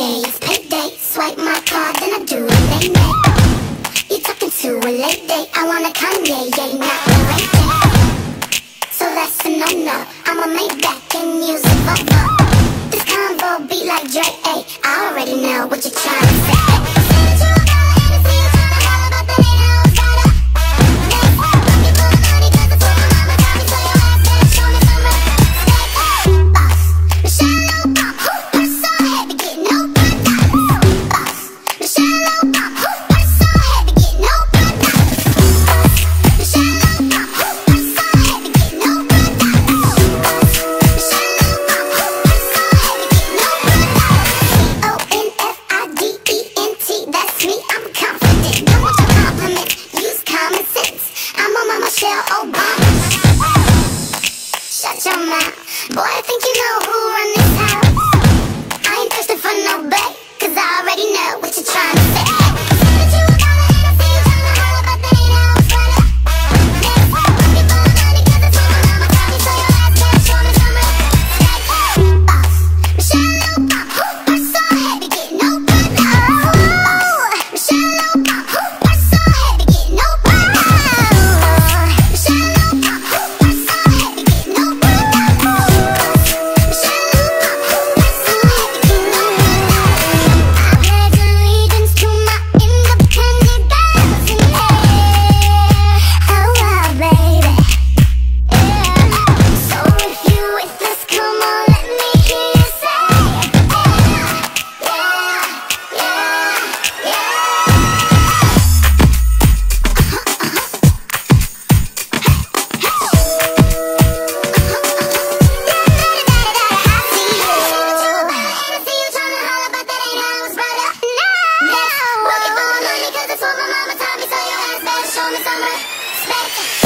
payday, it's payday Swipe my card, then I do a nay nay You talking to a late day? I wanna Kanye, yeah, not a lady So that's a no-no, I'ma make that, can use it for This combo beat like Dre, ay, I already know what you're trying your mouth. Boy, I think you know who run this house. mama, special.